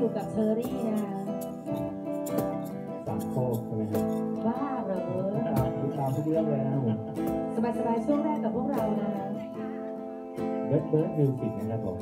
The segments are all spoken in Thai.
อยู่กับเชอรี่นะคะสามโคกใช่ไหมครับบ้าหรอติดตามทุกเรื่องเลยนะผมสบายๆช่วงแรกกับพวกเรานะเบิร์ดเบิร์ดมิวสิกนะครับผม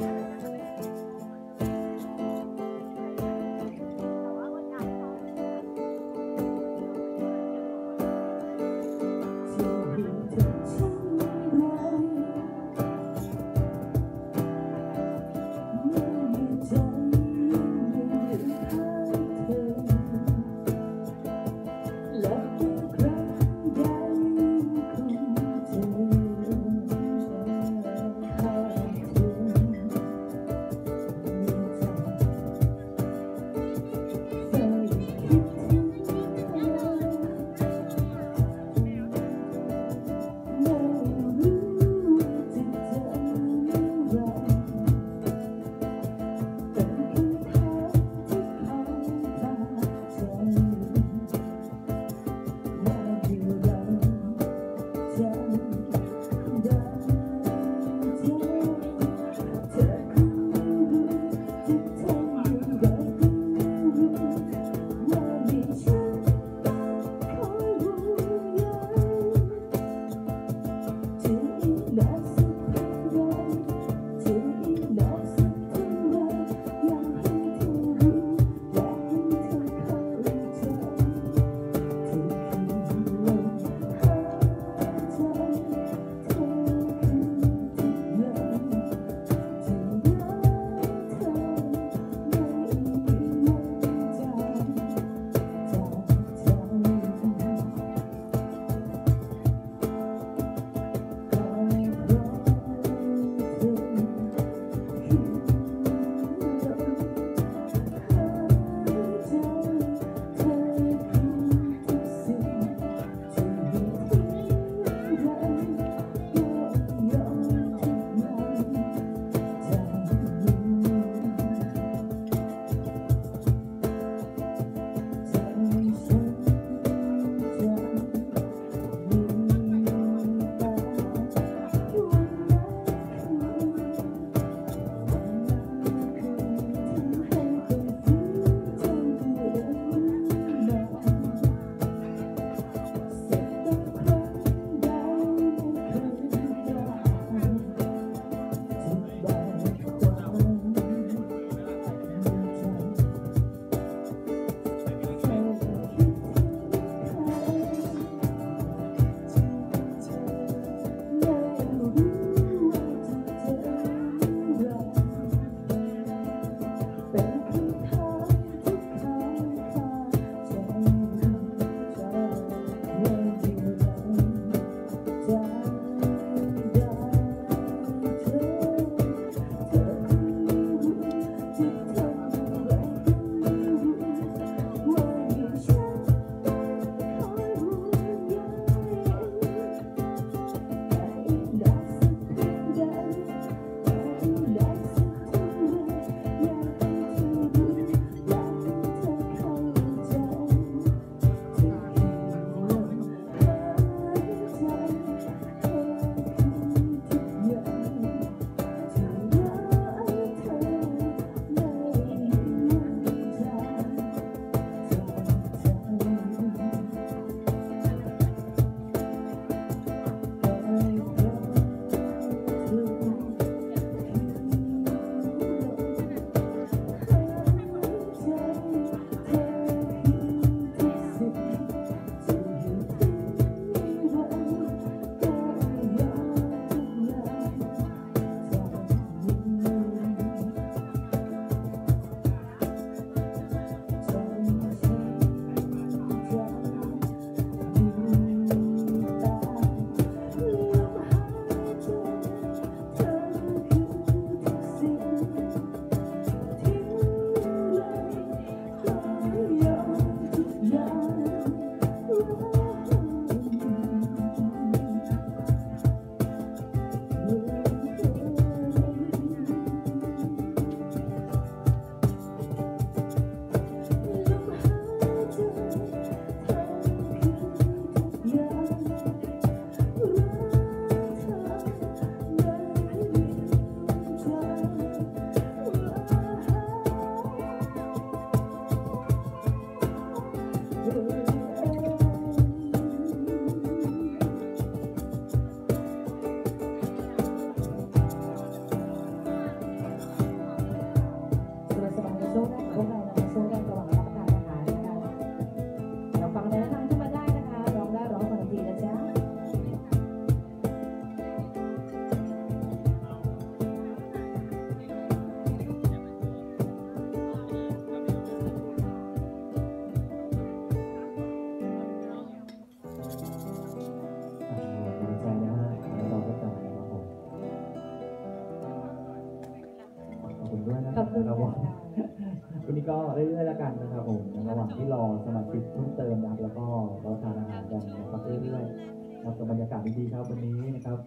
ที่รอสมาชิกเพิ่มเติมนะครับแล้วก็เราทานอาหารกันนะครับเรื่อยๆนะครับกับบรรยากาศดีๆครับวันนี้นะครับ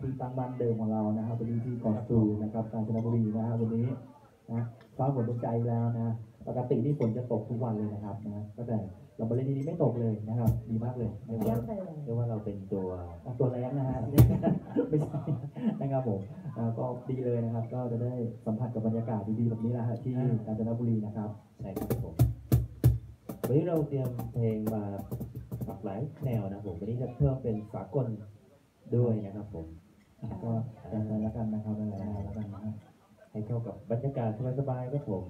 ที่ตั้งบ้านเดิมของเรานะครับวันนี้ที่เกาะสูนะครับกาญจนบุรีนะครับวันนี้นะฟ้าฝนเป็นใจแล้วนะปกตินี่ฝนจะตกทุกวันเลยนะครับนะก็แต่เรามาเล่นที่นี้ไม่ตกเลยนะครับดีมากเลยเรียกเยี่ยว่ามไปเลยเรียกว่าเราเป็นตัวตัวแรงนะฮะไม่ใช่นะครับผมอ่าก็ดีเลยนะครับ ก็จะได้สัมผัสกับบรรยากาศดีๆแบบนี้แหละฮะที่กาญจนบุรีนะครับใช่ครับผม วันนี้เราเตรียมเพลงมาหลากหลายแนวนะผมวันนี้จะเพิ่มเป็นสากลด้วยนะครับผมก็กันไปแล้วกันนะครับแล้วกันนะฮะให้เข้ากับบรรยากาศสบายๆครับผม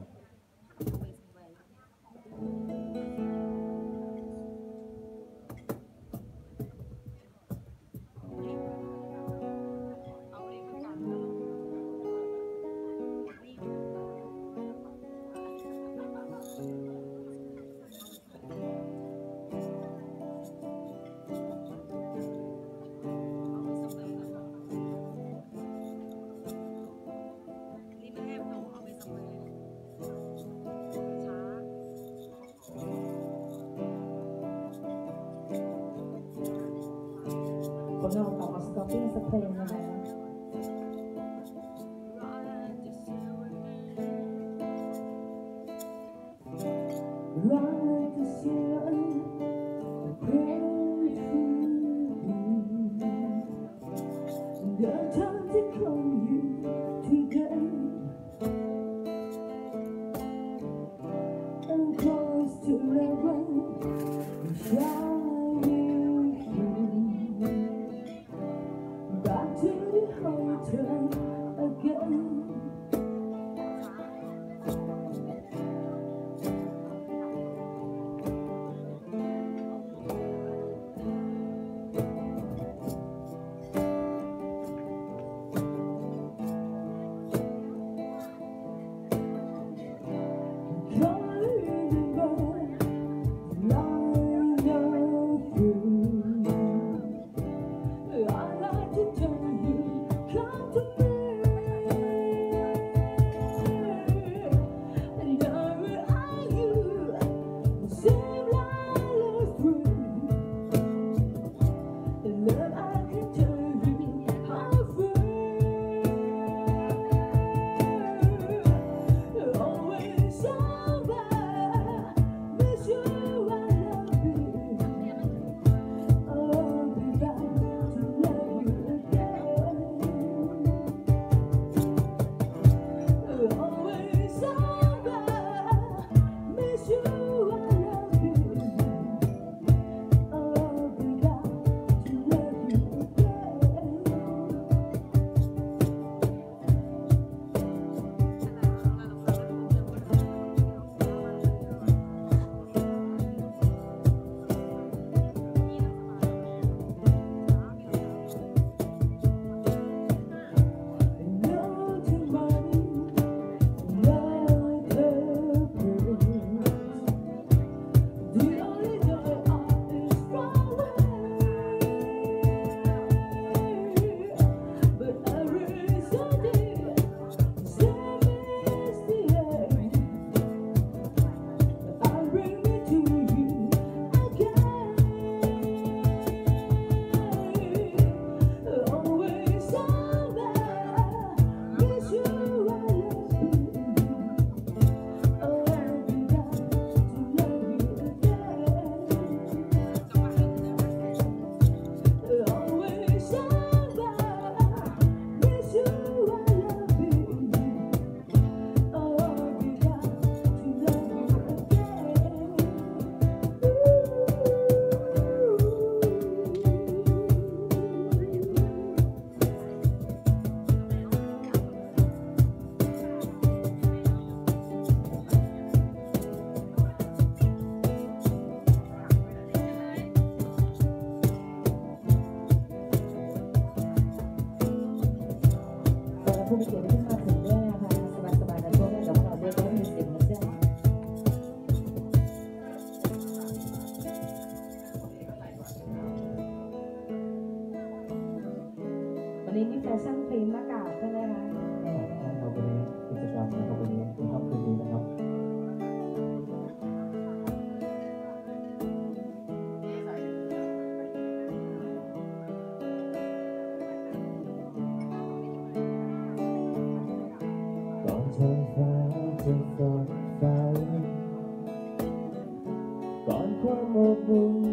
Oh.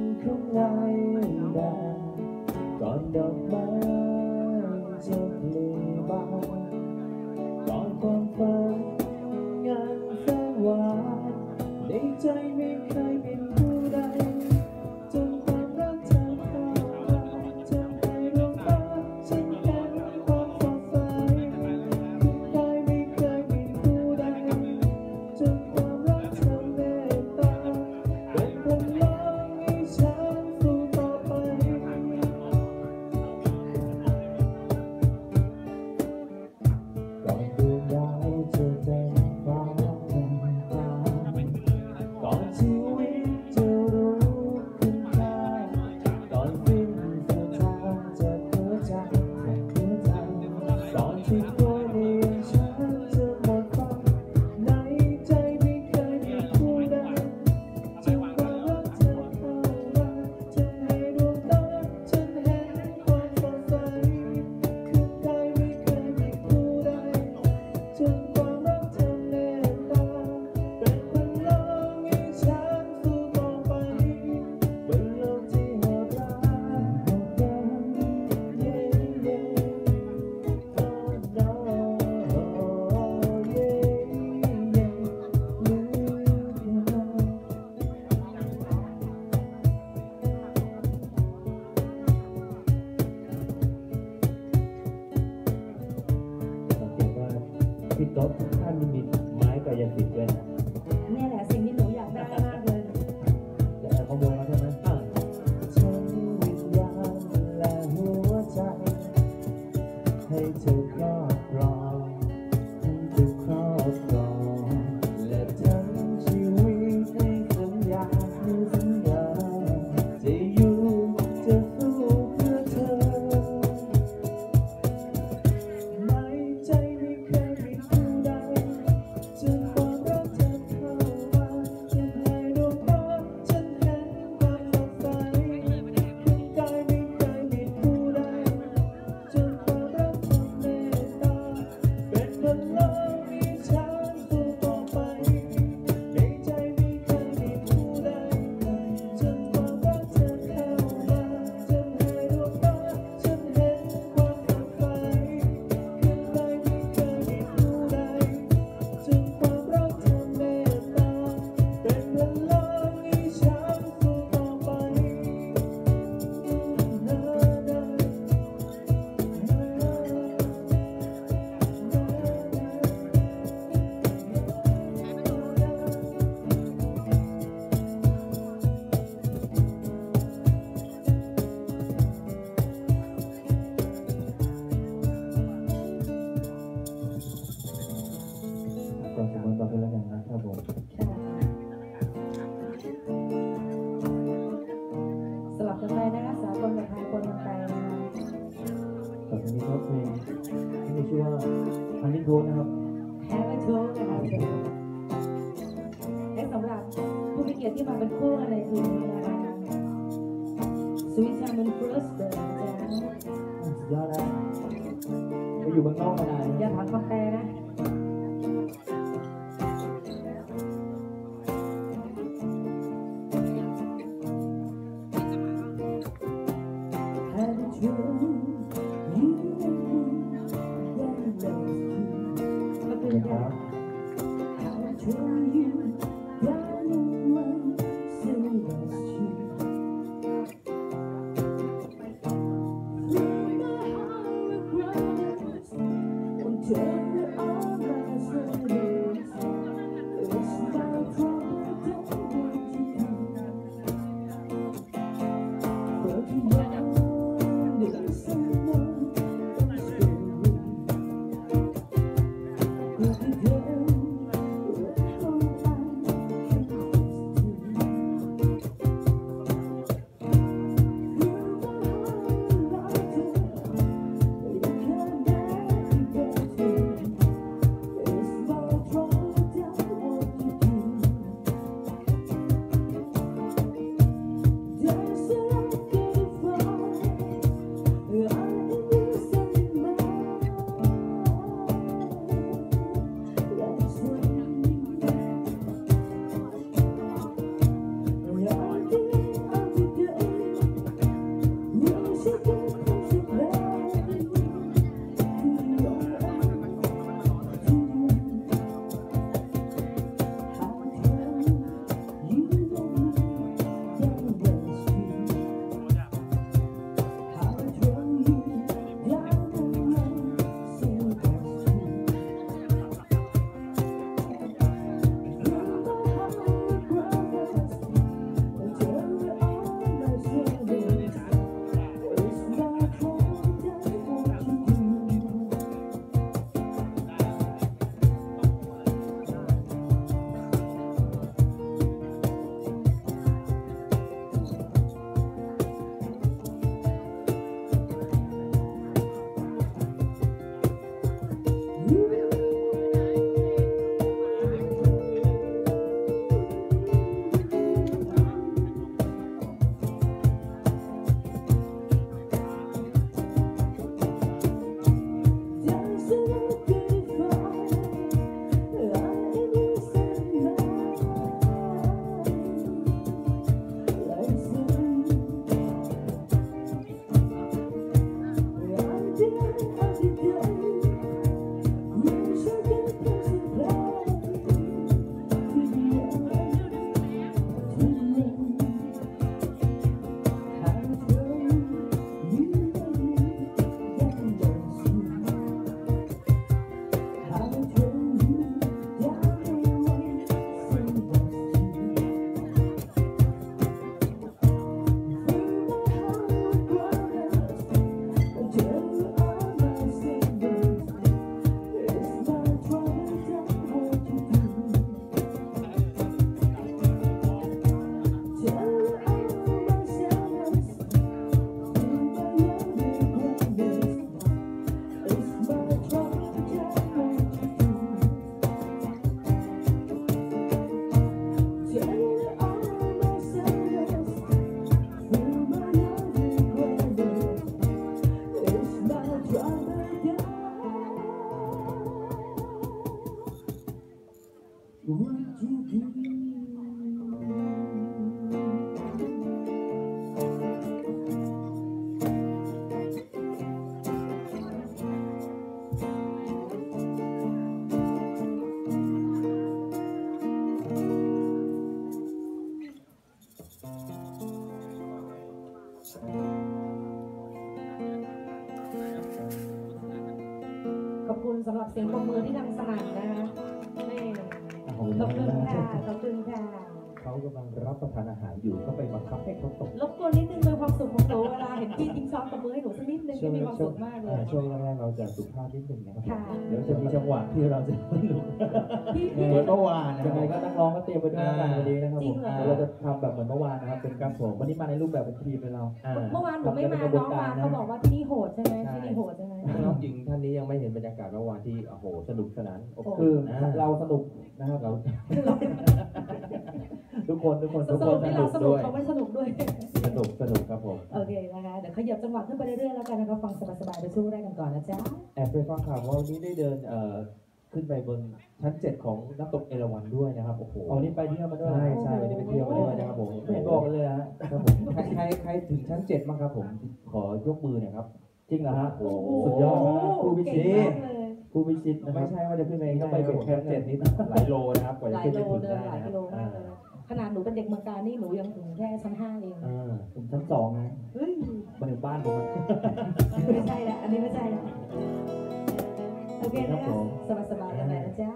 พี่ต๊อบท่านนิมิตไม้กายสิทธิ์ด้วยนะ สำหรับเสียงปรบมือที่ดังสนั่นนะคะแม่ขอบคุณขอบคุณมากค่ะขอบคุณค่ะเขากำลังรับประทานอาหารอยู่ก็ไปบังคับให้เขาตก รบกวนนิด หนูสักนิดนึงช่วที่งมีความช่วสุงขมากเลอ่ายช่วงแรกๆเราจะสุภาพนิดหนึ่งนะครับค่ะเดี๋ยวจะมีจังหวะที่เราจะสนุกพี่เหพี่มือนเมื่อวานนะคยังไงรับก็นักร้องก็เตรียมไปด้วยแล้วกันวันนี้นะครับจริผงมเหรอเราจะทำแบบเหมือนเมื่อวานนะครับเป็นการผมวันนี้มาในรูปแบบเป็นทีมเป็นเรา อ่าเมื่อวานหนูไม่มาน้องมาเขาบอกว่าที่นี่โหดใช่ไหมใช่ ที่นี่โหดใช่ไหม น้องหญิงท่านนี้ยังไม่เห็นบรรยากาศเมื่อวานที่โอ้โหสนุกสนานอบคืออุ่นเราสนุกนะครับเรา ทุกคนทุกคนสทุกคนุนกสที่นุเรากสนุกด้วยเขาไม่สนุกด้วย สนุกสนุกครับผมโอเคนะคะ เดี๋ยวขยับจังหวะขึ้นไปเรื่อยๆแล้วกันนะคะฟังสบายๆไปช่วงแรกกันก่อนนะจ๊ะ แอบไปฟังข่าวว่าวันนี้ได้เดินเอ่อขึ้นไปบนชั้นเจ็ดของน้ำตกเอราวัณด้วยนะครับโอ้โหเอานี่ไปเที่ยวมาด้วยใช่ใช่วันนี้ไปเที่ยวมาด้วยนะครับผมไม่เห็นบอกกันเลยฮะครับผมใครใครใครถึงชั้นเจ็ดบ้างครับผมขอยกมือหน่อยครับ จริงเหรอฮะโอ้โหสุดยอดมากผู้พิชิเก่งตมากเลยผู้พิชิตนะคไม่รับใช่ว่าจะขึ้นไปต้ต้อองงไปไปเป็เป็นนแคแคมมป์เจ็ดนิดหลายโลนะครับกว่าหจะลายขึ้นโลไปถึงเดินได้หลายนะกิโลมากเลย ขนาดหนูเป็นเด็กเมืองการนี่หนูยังถึงแค่ชั้นห้าเองอ่าผมชั้นสองนะเฮ้ยมาถึงบ้านผมอะ ไม่ใช่ละอันนี้ไม่ใช่ละโอเคนะคะสบายๆกันไปนะจ๊ะ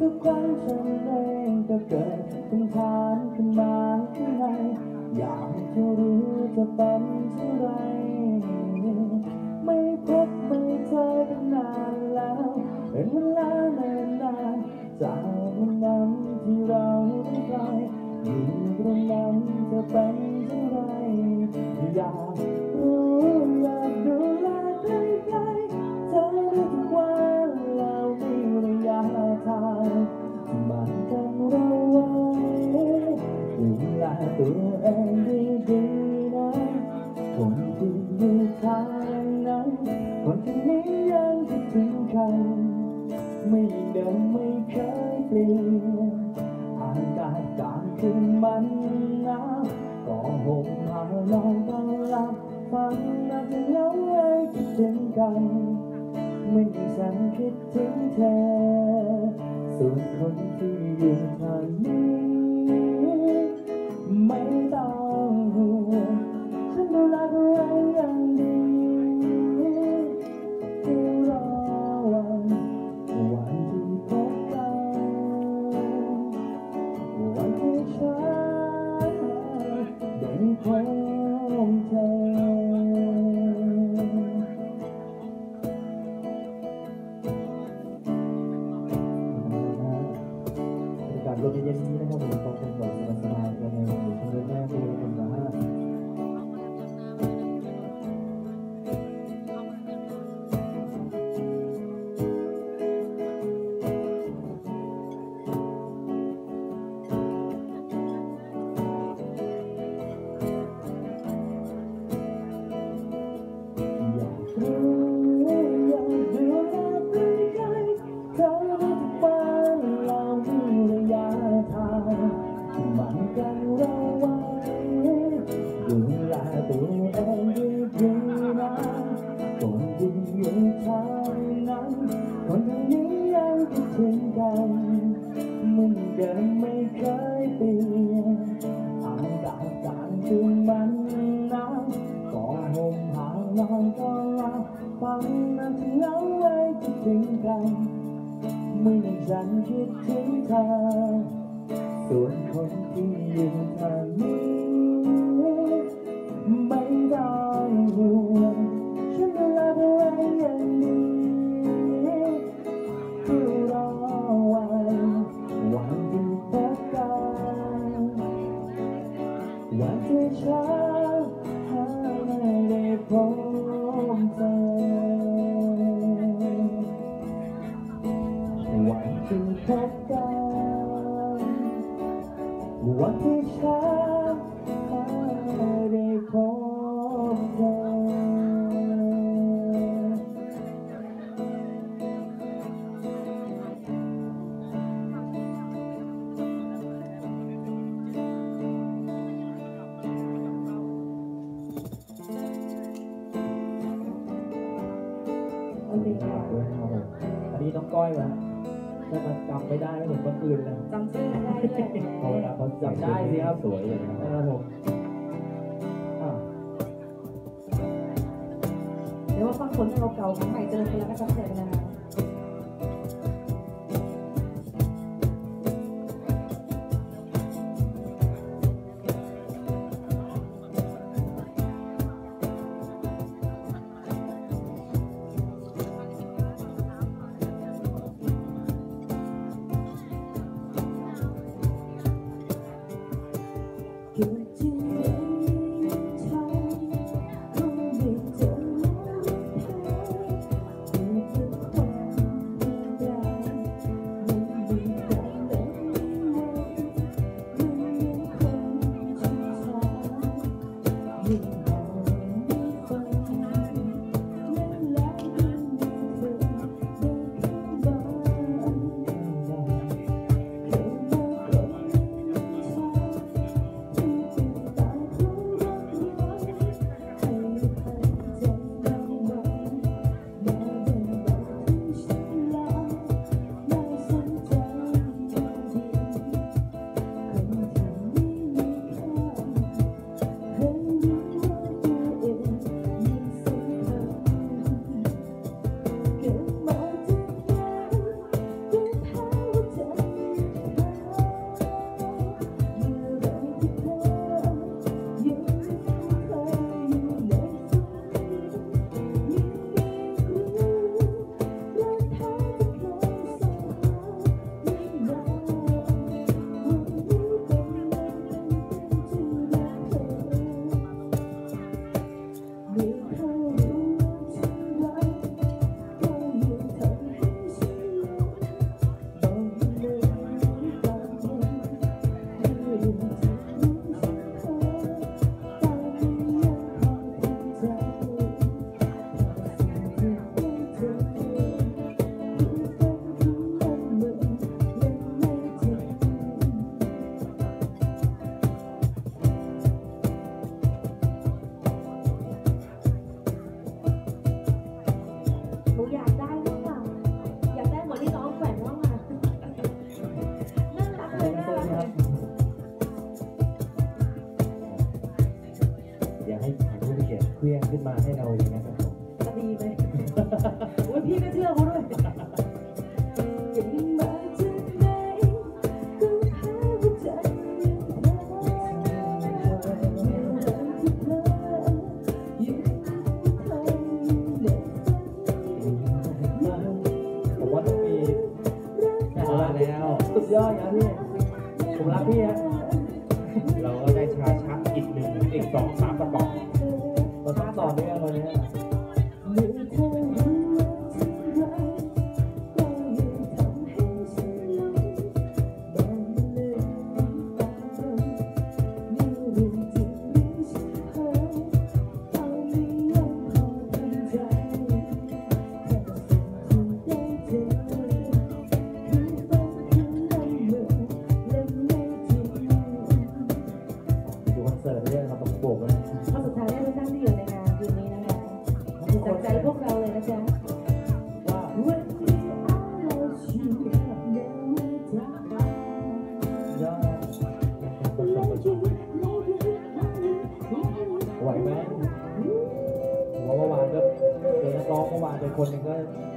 ทุกๆครั้งฉันเองก็เกิดคำถามขึ้นมา ส่วนคนที่อยู่ทางนี้ ส่วนคนที่อยู่ทางนี้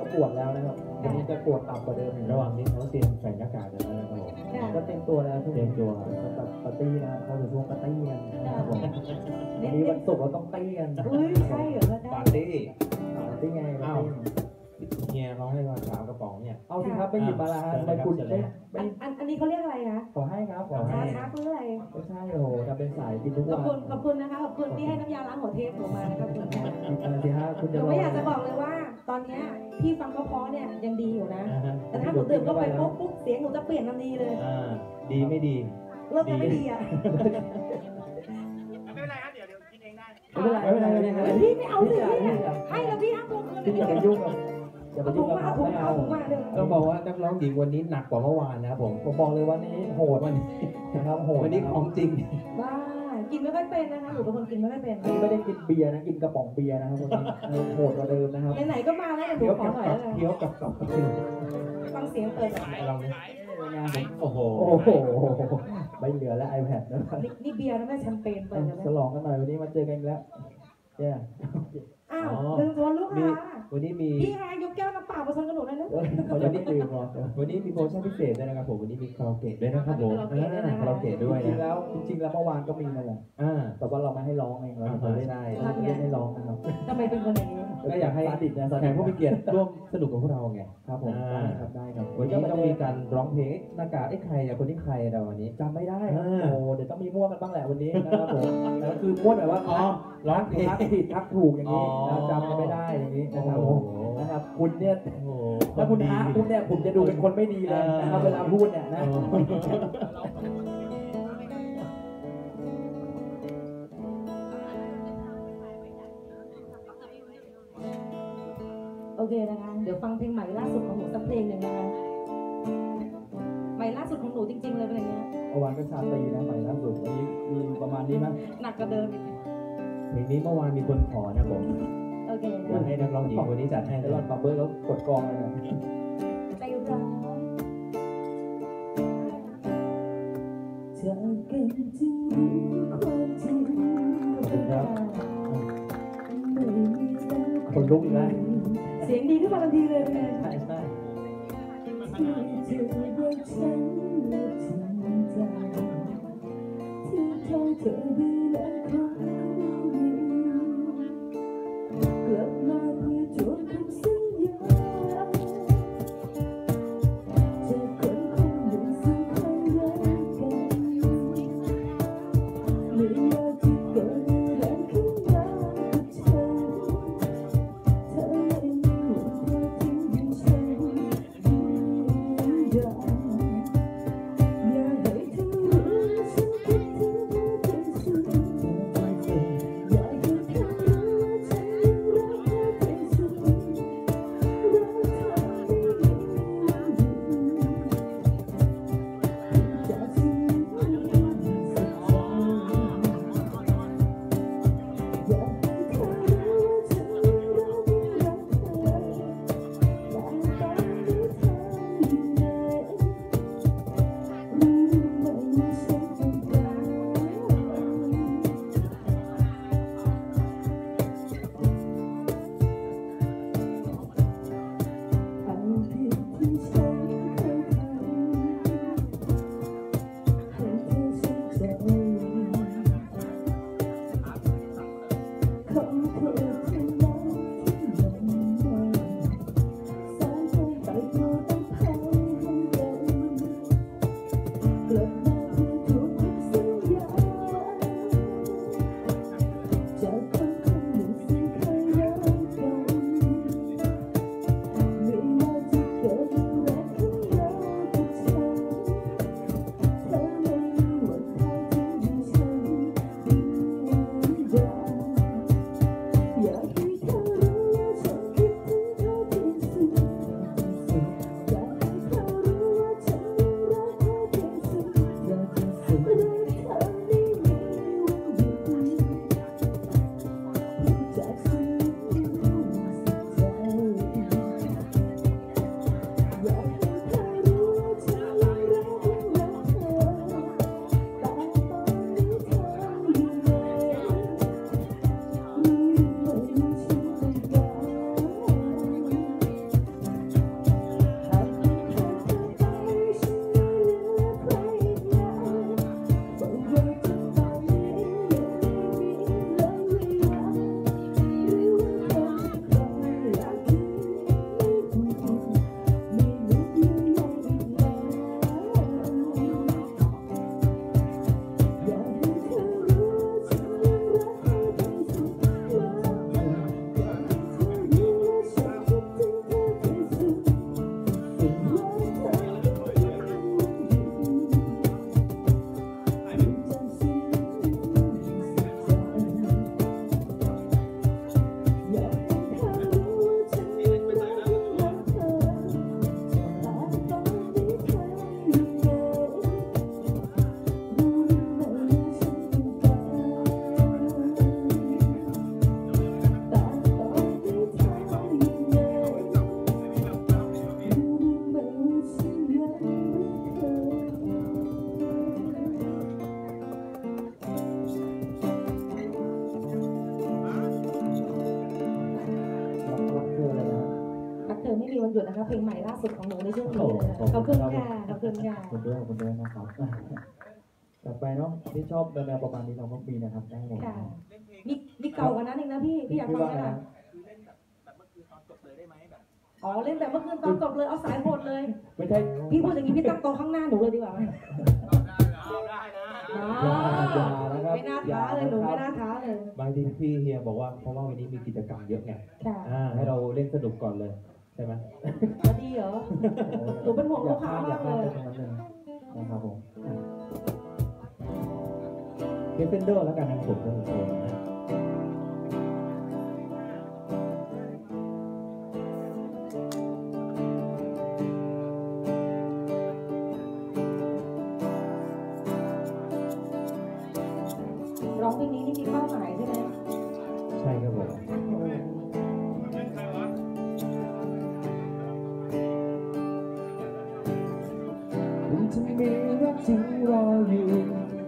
ก็ปวดแล้วนะครับวันนี้จะปวดต่ำกว่าเดิมอีกระระหหว่าว่างงนี้เขาเตรียมใส่หน้ากากกันแล้วนะครับผมค่ะก็เต็มตัวแล้วทุกเตรียมตัวแบบปาร์ตี้นะเข้าสู่ช่วงปาร์ตี้กันนะครับผมวันนี้วันศุกร์เราต้องตี้กันอุ้ยใช่เหรอได้ปาร์ตี้ปาร์ตี้ไงปาอ้าร์วตี้เฮียเขาให้มาสามกระป๋องเนี่ย เอาสิครับไปหยิบมาละฮะทำไมคุณไม่อัไม่นอันอันนี้เขาเรียกอะไรคะ ขอให้ครับ ขอชาให้ชักหรืออะไรไม่ใช่โอ้โหทำเป็นสายกินทุกขอวับนคุณ ขอบคุณนะคะ ขอบคุณที่ให้น้ำยาล้างหัวเทปหนูมานะคะขอบคุณค่ะอะไรสิฮะคุณหจะนูรอไม่อยากจะบอกเลยว่า ตอนเนี้ยพี่ฟังเพราะๆเนี่ยยังดีอยู่นะอ่าฮะแต่ถ้าหนูดื่มเข้าไปปุ๊บปุ๊บเสียงหนูจะเปลี่ยนทันทีเลย อ่าดีไม่ดี เริ่มจะไม่ดีอะไม่เป็นไรไม่เป็นไรไม่เป็นไรพี่ไม่เอาสิพี่พี่อย่าให้แล้วพี่ห้ามลงเงินพี่อย่าไปยุ่งกับอย่าไปถุยุ่งงกับมาเขาถุงไม่มาเอาถุงมาเดี๋ยวต้องบอกว่านักร้องหญิงวันนี้หนักกว่าเมื่อวานนะครับผมผมบอกเลยวันนี้โหดวันนี้นะครับโหดวันนี้ของจริง บ้า กินไม่ค่อยเป็นนะคะหนูเป็นคนกินไม่ค่อยเป็นอันนี้ไม่ได้กินเบียร์นะกินกระป๋องเบียร์นะครับวันนี้เออโหดกว่าเดิมนะครับไหนๆก็มาแล้วเดี๋ยวหนูขอหน่อยแล้วกันเคี้ยวกับกับกับเคี้ยวฟังเสียงเปิดก่อนลองดิงานผมโอ้โหโอ้โหไม่เหลือแล้ว iPad นะครับนี่นี่เบียร์นะแม่แชมเปญเปิดแล้วฉลองกันหน่อยวันนี้มาเจอกันอีกแล้วเนี่ย อ้าวลืมชวนลูกค้าวันนี้มีพี่ฮายกแก้วน้ำเปล่ามาชนกับหนูหน่อยนะเออเขาจะไม่ดื่มหรอกวันนี้มีโปรโมชั่นพิเศษด้วยนะครับผม วันนี้มีคาราโอเกะด้วยนะครับผมคาราโอเกะด้วยนะคะคาราโอเกะด้วยจริงๆนะแล้วจริงๆแล้วเมื่อวานก็มีนั่นแหละอ่า แต่ว่าเราไม่ให้ร้องเองเราอ่าจะเล่นใช่เราจะเล่นให้ร้องนะครับทำไมเป็นคนอย่างนี้ ก็อยากให้สาดิตนะสาแขดิตกผู้มีเกียรติร่วมสนุกกับพวกเราไงครับผมอ่าได้ครับได้ครับ วันนี้ต้องมีการร้องเพลงเอ๊ะหน้ากากไอ้ใครอะคนที่ใครอะวันนี้จำไม่ได้อ่าโอ้เดี๋ยวต้องมีมั่วกันบ้างแหละวันนี้นะครับผมแล้วคือมั่วแบบว่าอ๋อร้องเพลงทักผิดทักถูกอย่างนี้อ๋อนะจำกันไม่ได้อย่างนี้นะครับผโอ้มโห นะครับคุณเนี่ยโอ้โหถ้าคุณอาคุณเนี่ยผมจะดูเป็นคนไม่ดีเลยนะครับเวลาพูดเนี่ยนะเออโอเคนะคะ เดี๋ยวฟังเพลงใหม่ล่าสุดของหนูสักเพลงหนึ่งนะคะ ใหม่ล่าสุดของหนูจริง ๆ เลยเพลงเนี้ยเมื่อวานก็ชาตรีนะใหม่ล่าสุดวันนี้มีประมาณนี้มั้งหนักกว่าเดิมอีกเพลงนี้เมื่อวานมีคนขอนะผม โอเคอยากนะให้นักร้องหญิงคนนี้จัดให้ไอ้นะรอนบัมเบอร์แล้วกดกองเลยนะใจร้ายจากกันจึงรู้ความจริงขอบคุณครับไม่มีแล้วคนลุกอีกแล้วเสียงดีขึ้นมาทันทีเลยเป็นไงใช่ใช่ที่เธอรักฉันและจริงใจที่เธอเธอดีและครั้ง ขอบคุณค่ะขอบคุณค่ะขอบคุณด้วยขอบคุณด้วยนะครับต่อไปเนาะที่ชอบแนวๆประมาณนี้เราก็มีนะครับได้หมดค่ะมีมีเก่ากว่านั้นอีกนะพี่พี่อยากฟังไหมล่ะอ๋อเล่นแบบเมื่อคืนตอนจบเลยเอาสายโหดเลยไม่ใช่พี่พูดอย่างนี้พี่ตั้งโต๊ะข้างหน้าหนูเลยดีกว่าไหมอย่าอย่านะครับไม่น่าท้าเลยหนูไม่น่าท้าเลยบางทีพี่เฮียบอกว่าเพราะว่าวันนี้มีกิจกรรมเยอะไงค่ะอ่าให้เราเล่นสนุกก่อนเลยใช่ไหมจะดีเหรอหนูเป็นห่วงอลูยากกค้าข้ามอยามากข้ามเลยไปตรงนั้นเลยนะครับผมเฟนเดอร์แล้วกันนะผมก็ถูกคนนะร้องเพลงนี้นี่มีเป้าหมาย คงจะมีรักจริงรออยู่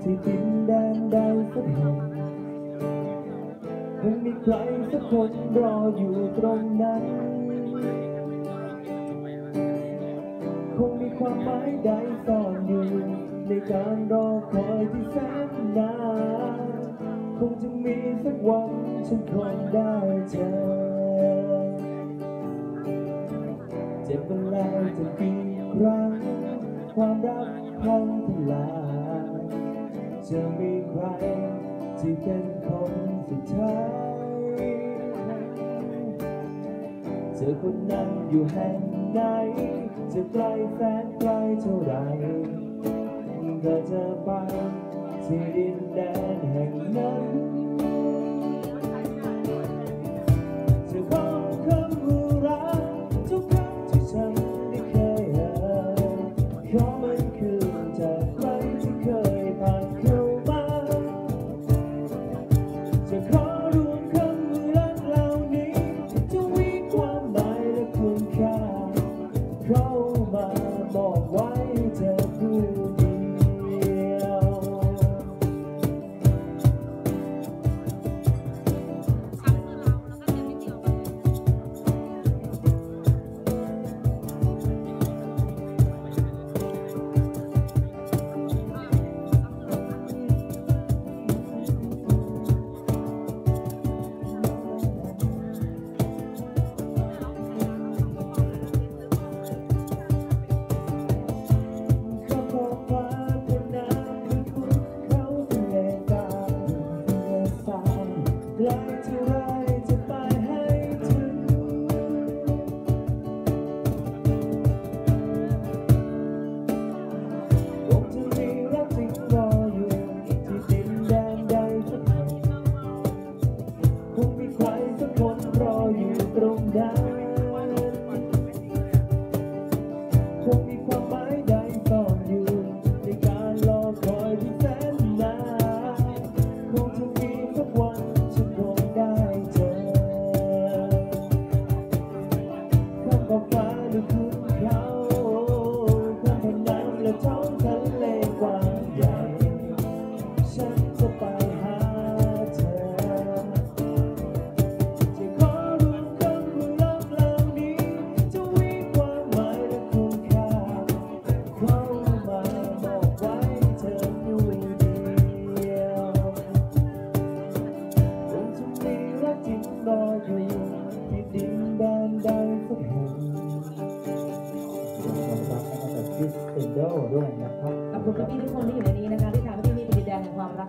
ที่ดินแดนใดสักแห่งคงมีใครสักคนรออยู่ตรงนั้นคงมีความหมายใดซ่อนอยู่ในการรอคอยที่แสนนานคงจะมีสักวันฉันคงได้เจอเจ็บมาแล้วจะกี่ ความรักพังทลายจะมีใครที่เป็นคนสุดท้ายเธอคนนั้นอยู่แห่งไหน จะไกลแสนไกลเท่าไรเธอจะไปที่ดินแดนแห่งนั้น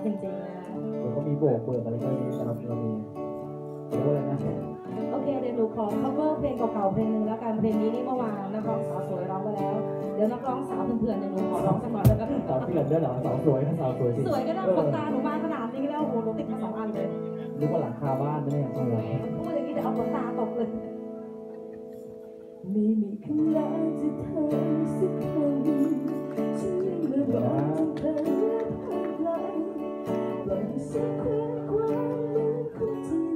จริงๆนะเดี๋ยวก็มีโบกเบิกอะไรก็ดีนะครับเรามีเรียกว่าอะไรนะโอเคเดี๋ยวหนูขอ cover เพลงเก่าๆเพลงหนึงแล้วกันเพลงนี้นี่เมื่อวานนักร้องสาวสวยร้องไปแล้ว เดี๋ยวนักร้องสาวเพื่อนๆเนี่ยหนูขอร้องสักหน่อยแล้วกันสาวเพื่อนด้วยเหรอสาวสวยนะสาวสวยสิสวยก็ได้ขนตาหนูมาขนาดนี้แล้วโอ้โหหนูติดมาสองอันเลยนึกว่าหลังคาบ้านนะเนี่ยโอ้โหพูดอย่างนี้เดี๋ยวเอาขนตาตกเลยไม่มีคำลาจากเธอสักคำฉันยังไม่รอจนเธอผ่านไกลปล่อยให้ฉันเคว้งคว้างเหมือนคนที่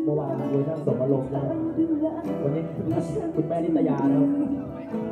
เมื่อวานเวอร์ชันสมอารมณ์นะดูแลวันนี้คุณแม่นิตยานะครับ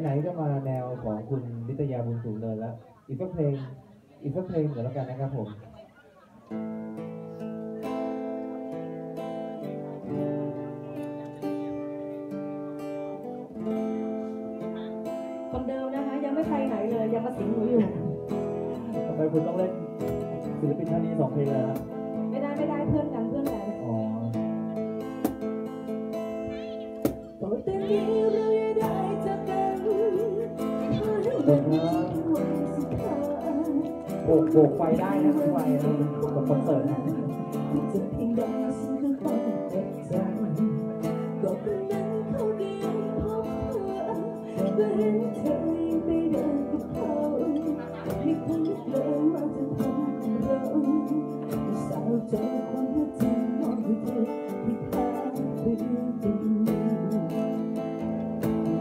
ไหนๆก็มาแนวของคุณนิตยาบุญสูงเนินแล้ว อีกสักเพลง อีกสักเพลงเดี๋ยวแล้วกันนะครับผมคนเดิมนะคะยังไม่ไปไหนเลยยังมาสิงหนูอยู่ ทำไมคุณต้องเล่นศิลปินท่านนี้สองเพลงเลยครับไม่ได้ไม่ได้เพื่อนกันเพื่อนกัน อ๋อ But then you บกโบกไฟได้นะไฟกับคอนเสิร์ตนะ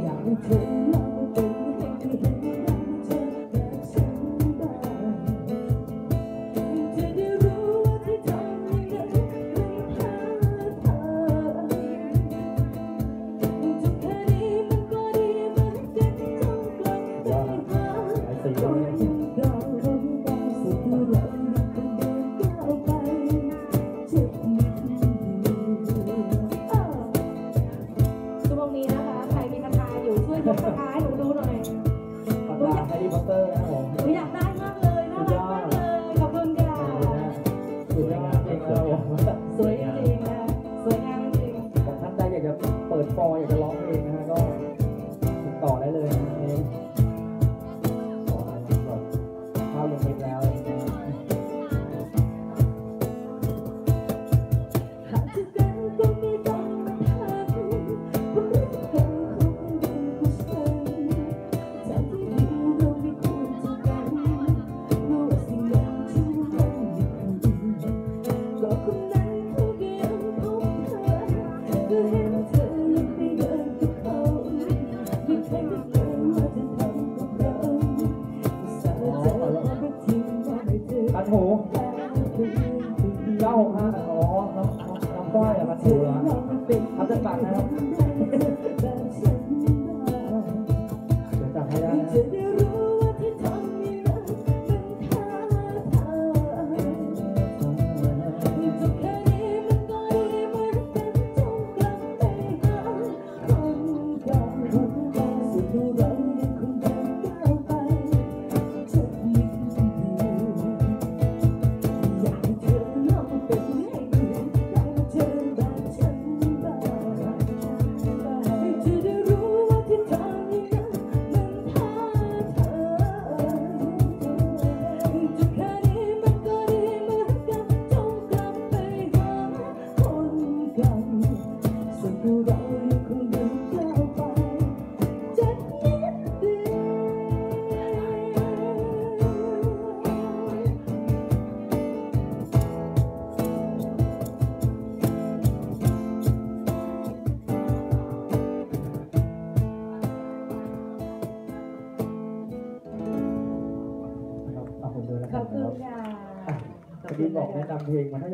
อยากให้เธอ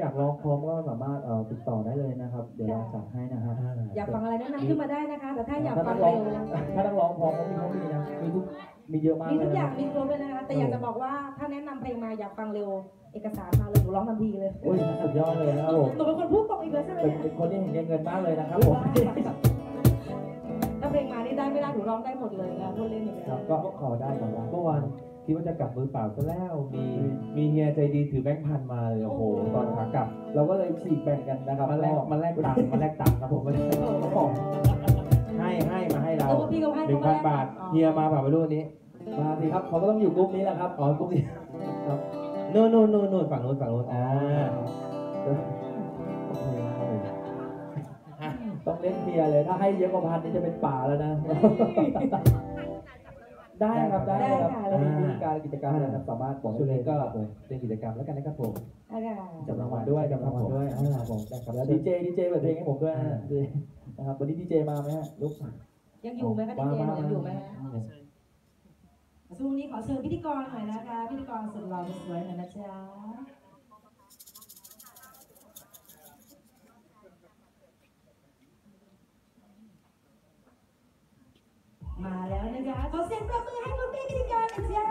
าถ้าอยากร้องพร้อมก็สามารถเอ่อติดต่อได้เลยนะครับ เดี๋ยวเราจัดให้นะฮะอยากฟังอะไรแนะนำขึ้นมาได้นะคะ แต่ถ้าอยากถ้าฟันังกร้องเร็วถ้านักร้องพร้อมก็มีเขามีนะมีทุกมีเยอะมากมีเลทุยกอย่างนะมีครบเลยนะคะแต่อยากจะบอกว่าถ้าแนะนำเพลงมาอยากฟังเร็วเอกสารมาเลยหนูร้องทันทีเลยโอ้ยสุดยอดเลยนะครับผมหนูเป็นคนพูดตรงอีกเลยใช่ไหมเป็นเนี่ยเป็นคนที่เห็นแก่เงินมากเลยนะครับผมถ้าเพลงมานี่ได้ไม่ได้หนูร้องได้หมดเลยนะพูดเล่นอย่างเงี้ยครับก็ขอได้ขอได้เมื่อวาน คิดว่าจะกลับมือเปล่าซะแล้ว มีมีเฮียใจดีถือแบงค์พันมาเลยโอ้โหตอนขากลับ เราก็เลยฉีกแบ่งกันนะครับมาแลกก็มาแลกตังค์มาแลกตังค์ครับผมไม่ได้ให้ให้มาให้เราเออว่าพี่ก็ให้หนึ่งพันบาทอ๋อเฮียมาเปล่าไม่รู้วันนี้มาสิครับเขาก็ต้องอยู่กลุ่มนี้แหละครับอ๋อกรุ๊ปนี้ครับนู่นนู่นนู่นนู่นฝั่งนู้นฝั่งนู้นอ่าต้องเล่นเบียร์เลยถ้าให้เยอะกว่าพันนี่จะเป็นป่าแล้วนะ ได้ครับได้ครับได้ค่ะ เรามีวิธีการกิจการนะครับสามารถบอกช่วงได้นี้เลยก็ครับผมเป็นกิจกรรมแล้วกันนะครับผมเอาค่ะจับรางวัลด้วยจับรางวัลด้วยอ่าผมได้ครับแล้วดีเจดีเจเปิดเพลงให้ผมด้วยนะฮะดีนะครับวันนี้ดีเจมาไหมฮะลุกยังอยู่ไหมคะดีเจมามายังอยู่ไหมคะช่วงนี้ขอเชิญพิธีกรหน่อยนะคะ พิธีกรสุดหล่อสุดสวยหน่อยนะจ๊ะ มาแล้วนะคะขอเสียงปรบมือให้คุณพี่พิธีกรหน่อยจ้า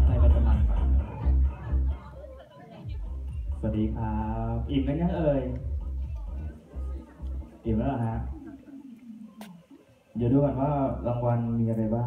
อะไรมันจะมันสวัสดีครับ อิ่มกันยังเอ่ย อิ่มแล้วเหรอฮะ เดี๋ยวดูก่